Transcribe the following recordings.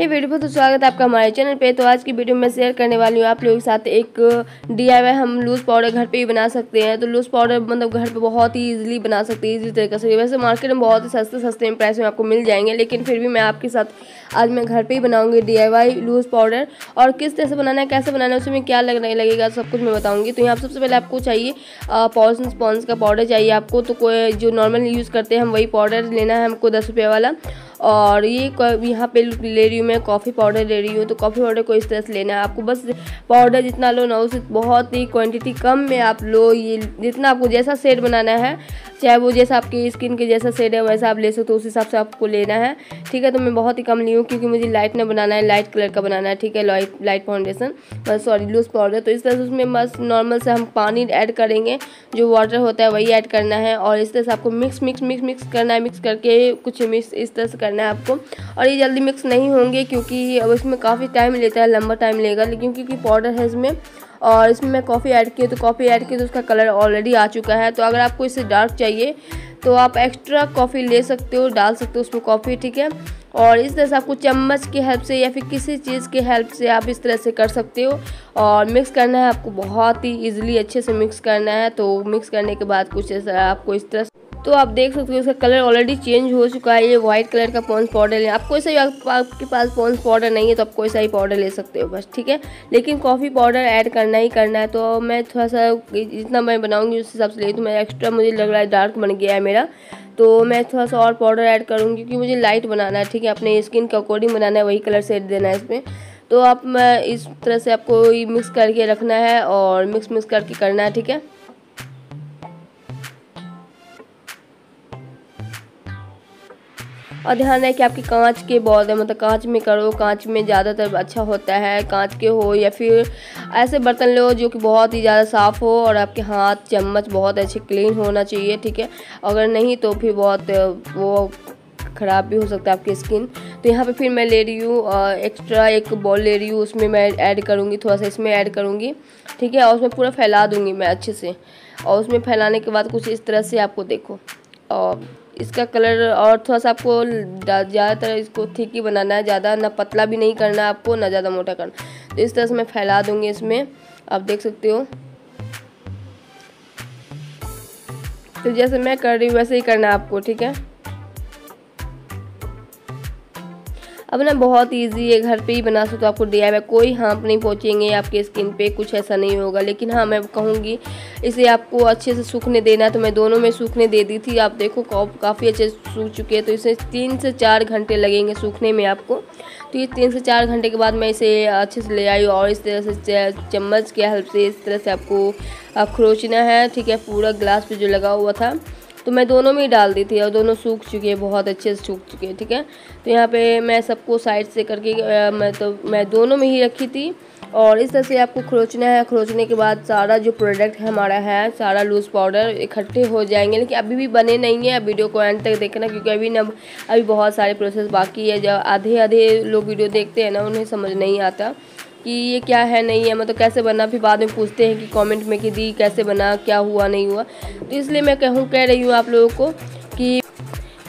ये वीडियो बहुत स्वागत है आपका हमारे चैनल पे। तो आज की वीडियो में शेयर करने वाली हूँ आप लोगों के साथ एक डी हम लूज़ पाउडर घर पे ही बना सकते हैं। तो लूज़ पाउडर मतलब घर पे बहुत ही इजीली बना सकते हैं इजी तरीके से। वैसे मार्केट में बहुत ही सस्ते सस्ते प्राइस में आपको मिल जाएँगे, लेकिन फिर भी मैं आपके साथ आज मैं घर पर ही बनाऊँगी डी लूज़ पाउडर और किस तरह से बनाना है, कैसे बनाना है उसमें क्या लगने लगेगा, सब कुछ मैं बताऊँगी। तो यहाँ सबसे पहले आपको चाहिए पॉन्स पॉन्स का पाउडर चाहिए आपको। तो कोई जो नॉर्मल यूज़ करते हैं, हम वही पाउडर लेना है हमको दस रुपये वाला। और ये यहाँ पे ले रही हूँ मैं कॉफ़ी पाउडर ले रही हूँ तो कॉफ़ी पाउडर को इस तरह से लेना है आपको। बस पाउडर जितना लो ना, उसे बहुत ही क्वांटिटी कम में आप लो, ये जितना आपको जैसा सेट बनाना है चाहे वो जैसा आपकी स्किन के जैसा सेट है, वैसा आप ले सकते हो, उस हिसाब से आपको लेना है। ठीक है तो मैं बहुत ही कम ली हूँ क्योंकि मुझे लाइट ना बनाना है लाइट कलर का बनाना है, ठीक है लाइट लाइट फाउंडेशन बस सॉरी लूज पाउडर तो इस तरह से उसमें बस नॉर्मल से हम पानी ऐड करेंगे, जो वाटर होता है, वही ऐड करना है। और इस तरह से आपको मिक्स मिक्स मिक्स मिक्स करना है मिक्स करके कुछ मिक्स इस तरह से करना है आपको। और ये जल्दी मिक्स नहीं होंगे क्योंकि इसमें काफ़ी टाइम लेता है, लंबा टाइम लेगा, लेकिन क्योंकि पाउडर है इसमें और इसमें मैं कॉफ़ी ऐड की तो कॉफ़ी ऐड की तो उसका कलर ऑलरेडी आ चुका है। तो अगर आपको इससे डार्क चाहिए तो आप एक्स्ट्रा कॉफ़ी ले सकते हो, डाल सकते हो उसमें कॉफ़ी ठीक है? और इस तरह से आपको चम्मच की हेल्प से या फिर किसी चीज़ की हेल्प से आप इस तरह से कर सकते हो। और मिक्स करना है आपको बहुत ही इजीली अच्छे से मिक्स करना है तो मिक्स करने के बाद कुछ ऐसा आपको इस तरह तो आप देख सकते हो इसका कलर ऑलरेडी चेंज हो चुका है। ये व्हाइट कलर का पॉन्स पाउडर है। आपको ऐसा ही आपके पास पॉन्स पाउडर नहीं है तो आप कोई सा ही पाउडर ले सकते हो बस, ठीक है? लेकिन कॉफ़ी पाउडर ऐड करना ही करना है तो मैं थोड़ा सा जितना मैं बनाऊँगी उस हिसाब से ले तो मैं एक्स्ट्रा मुझे लग रहा है डार्क बन गया है मेरा। तो मैं थोड़ा सा और पाउडर ऐड करूँगी क्योंकि मुझे लाइट बनाना है, ठीक है? अपने स्किन के अकॉर्डिंग बनाना है, वही कलर सेट देना है इसमें। तो आप इस तरह से आपको मिक्स करके रखना है और मिक्स मिक्स करके करना है, ठीक है? और ध्यान रहे कि आपकी कांच के बॉल है मतलब कांच में करो, कांच में ज़्यादातर अच्छा होता है, कांच के हो या फिर ऐसे बर्तन लो जो कि बहुत ही ज़्यादा साफ़ हो और आपके हाथ, चम्मच बहुत अच्छे क्लीन होना चाहिए, ठीक है? अगर नहीं तो फिर बहुत, वो ख़राब भी हो सकता है आपकी स्किन तो यहाँ पे फिर मैं ले रही हूँ एक्स्ट्रा एक बॉल ले रही हूँ, उसमें मैं ऐड करूँगी, थोड़ा सा इसमें ऐड करूँगी, ठीक है? और उसमें पूरा फैला दूँगी मैं अच्छे से। और उसमें फैलाने के बाद कुछ इस तरह से आपको देखो और इसका कलर और थोड़ा सा आपको ज़्यादातर इसको थिक ही बनाना है, ज़्यादा ना पतला भी नहीं करना आपको, ना ज़्यादा मोटा करना तो इस तरह से मैं फैला दूँगी इसमें, आप देख सकते हो। तो जैसे मैं कर रही हूँ, वैसे ही करना है आपको, ठीक है? अब ना बहुत इजी है, घर पे ही बना सकते हो आपको डी कोई हार्म नहीं पहुँचेंगे आपके स्किन पे, कुछ ऐसा नहीं होगा। लेकिन हाँ मैं कहूँगी, इसे आपको अच्छे से सूखने देना है। तो मैं दोनों में सूखने दे दी थी। आप देखो काफ़ी अच्छे से सूख चुके हैं। तो इसे तीन से चार घंटे लगेंगे सूखने में आपको। तो ये तीन से चार घंटे के बाद मैं इसे अच्छे से ले आई और इस तरह से चम्मच के हेल्प से इस तरह से आपको खरोचना है, ठीक है, पूरा ग्लास पे जो लगा हुआ था। तो मैं दोनों में ही डाल दी थी और दोनों सूख चुके हैं, बहुत अच्छे से सूख चुके हैं, ठीक है? तो यहाँ पे मैं सबको साइड से करके मैं तो मैं दोनों में ही रखी थी। और इस तरह से आपको खरोचना है खरोचने के बाद सारा जो प्रोडक्ट हमारा है, सारा लूज़ पाउडर इकट्ठे हो जाएँगे। लेकिन अभी भी बने नहीं है वीडियो को एंड तक देखना, क्योंकि अभी ना, अभी बहुत सारे प्रोसेस बाकी है। जब आधे आधे लोग वीडियो देखते हैं ना, उन्हें समझ नहीं आता। कि ये क्या है, नहीं है मतलब कैसे बना? फिर बाद में पूछते हैं कि कमेंट में कि दी कैसे बना, क्या हुआ, नहीं हुआ। तो इसलिए मैं कहूँ, कह रही हूँ आप लोगों को कि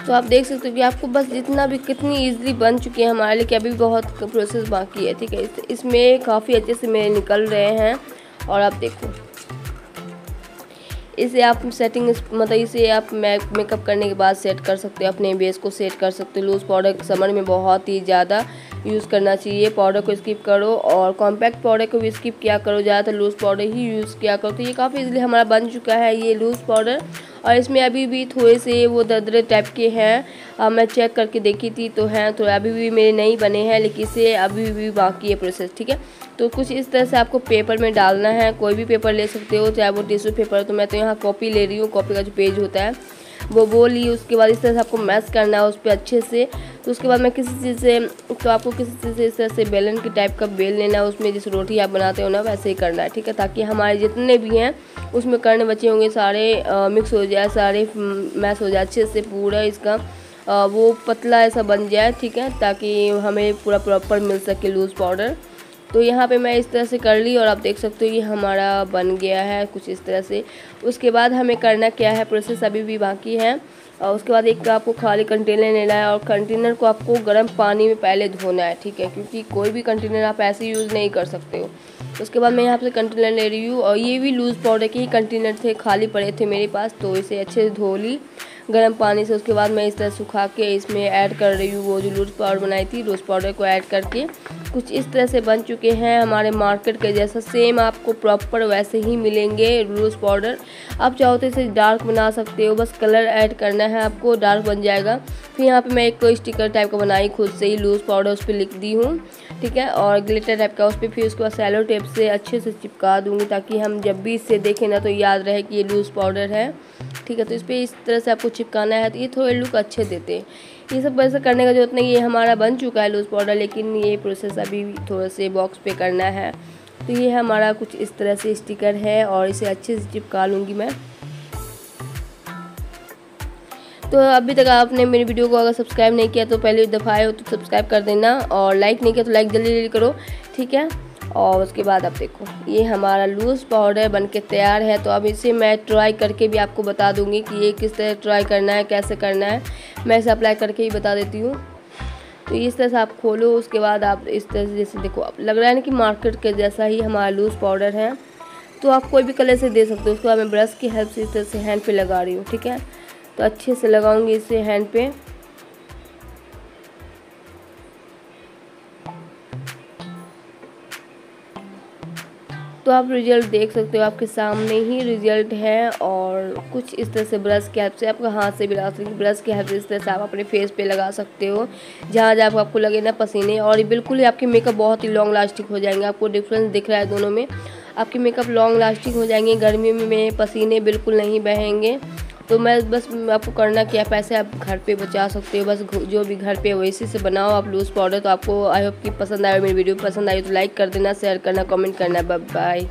तो आप देख सकते हो कि आपको बस जितना भी, कितनी इजीली बन चुकी है हमारे लिए कि अभी बहुत प्रोसेस बाकी है, ठीक है। इसमें काफ़ी अच्छे से मेरे निकल रहे हैं और आप देखो। इसे आप सेटिंग मतलब इसे आप मेकअप करने के बाद सेट कर सकते हो, अपने बेस को सेट कर सकते हो। लूज़ पाउडर समर में बहुत ही ज़्यादा यूज़ करना चाहिए। पाउडर को स्किप करो और कॉम्पैक्ट पाउडर को भी स्किप किया करो। ज़्यादातर लूज़ पाउडर ही यूज़ किया करो। तो ये काफ़ी इजीली हमारा बन चुका है। ये लूज़ पाउडर और इसमें अभी भी थोड़े से वो ददरे टाइप के हैं। मैं चेक करके देखी थी तो हैं थोड़े अभी भी मेरे नहीं बने हैं, लेकिन इसे अभी भी बाकी है प्रोसेस ठीक है? तो कुछ इस तरह से आपको पेपर में डालना है, कोई भी पेपर ले सकते हो, चाहे वो टिश्यू पेपर हो तो मैं तो यहाँ कॉपी ले रही हूँ कॉपी का जो पेज होता है, वो वो ली, उसके बाद इस तरह से आपको मैस करना है उस पर अच्छे से तो उसके बाद मैं किसी चीज़ से तो आपको किसी चीज़ से इस तरह से बेलन की टाइप का बेल लेना है उसमें जिस रोटी आप बनाते हो ना वैसे ही करना है ठीक है? ताकि हमारे जितने भी हैं उसमें करने बचे होंगे सारे आ, मिक्स हो जाए सारे मैश हो जाए अच्छे से पूरा इसका आ, वो पतला ऐसा बन जाए ठीक है? ताकि हमें पूरा प्रॉपर मिल सके लूज़ पाउडर तो यहाँ पे मैं इस तरह से कर ली और आप देख सकते हो ये हमारा बन गया है कुछ इस तरह से। उसके बाद हमें करना क्या है प्रोसेस अभी भी बाकी है। और उसके बाद एक आपको खाली कंटेनर लेना है और कंटेनर को आपको गर्म पानी में पहले धोना है, ठीक है? क्योंकि कोई भी कंटेनर आप ऐसे यूज़ नहीं कर सकते हो। उसके बाद मैं यहाँ पे कंटेनर ले रही हूँ और ये भी लूज़ पाउडर के ही कंटेनर थे, खाली पड़े थे मेरे पास तो इसे अच्छे से धो ली, गर्म पानी से। उसके बाद मैं इस तरह सुखा के इसमें ऐड कर रही हूँ, वो जो लूज़ पाउडर बनाई थी लूज़ पाउडर को ऐड करके। कुछ इस तरह से बन चुके हैं हमारे मार्केट के जैसा। सेम आपको प्रॉपर वैसे ही मिलेंगे लूज़ पाउडर। आप चाहो तो इसे डार्क बना सकते हो, बस कलर ऐड करना है आपको, डार्क बन जाएगा। फिर यहाँ पे मैं एक स्टिकर टाइप का बनाई, खुद से ही लूज़ पाउडर उस पर लिख दी हूँ, ठीक है? और ग्लिटर टाइप का उस पर फिर उसके बाद सैलो टेप से अच्छे से चिपका दूँगी ताकि हम जब भी इससे देखें ना तो याद रहे कि ये लूज़ पाउडर है, ठीक है? तो इस पर इस तरह से आपको चिपकाना है तो ये थोड़े लुक अच्छे देते हैं। ये सब वैसे करने का ज़रूरत नहीं, ये हमारा बन चुका है लूज़ पाउडर लेकिन ये प्रोसेस अभी थोड़े से बॉक्स पे करना है। तो ये हमारा कुछ इस तरह से स्टिकर है और इसे अच्छे से चिपका लूँगी मैं। तो अभी तक आपने मेरी वीडियो को अगर सब्सक्राइब नहीं किया तो पहले दफ़ाए हो तो सब्सक्राइब कर देना और लाइक नहीं किया तो लाइक जल्दी जल्दी करो, ठीक है? और उसके बाद आप देखो, ये हमारा लूज़ पाउडर बन के तैयार है। तो अब इसे मैं ट्राई करके भी आपको बता दूँगी कि ये किस तरह ट्राई करना है, कैसे करना है। मैं इसे अप्लाई करके ही बता देती हूँ। तो इस तरह से आप खोलो, उसके बाद आप इस तरह से जैसे देखो, आप लग रहा है ना कि मार्केट के जैसा ही हमारा लूज़ पाउडर है। तो आप कोई भी कलर से दे सकते हो, उसके बाद मैं ब्रश की हेल्प से इस तरह से हैंड पे लगा रही हूँ, ठीक है? तो अच्छे से लगाऊँगी इसे हैंड पे। तो आप रिज़ल्ट देख सकते हो, आपके सामने ही रिज़ल्ट है और कुछ इस तरह से ब्रश के हेल्प से, आपके हाथ से भी लगा सकते ब्रश के हेल्प से इस तरह से आप अपने फेस पे लगा सकते हो, जहाँ जहाँ आपको लगे ना पसीने और बिल्कुल ही आपके मेकअप बहुत ही लॉन्ग लास्टिंग हो जाएँगे, आपको डिफरेंस दिख रहा है दोनों में, आपके मेकअप लॉन्ग लास्टिंग हो जाएँगे, गर्मी में पसीने बिल्कुल नहीं बहेंगे। तो मैं बस आपको करना क्या पैसे आप घर पे बचा सकते हो, बस जो भी घर पे वैसे से बनाओ आप लूज़ पाउडर तो आपको आई होप कि पसंद आए मेरी वीडियो पसंद आई तो लाइक कर देना शेयर करना कमेंट करना बाय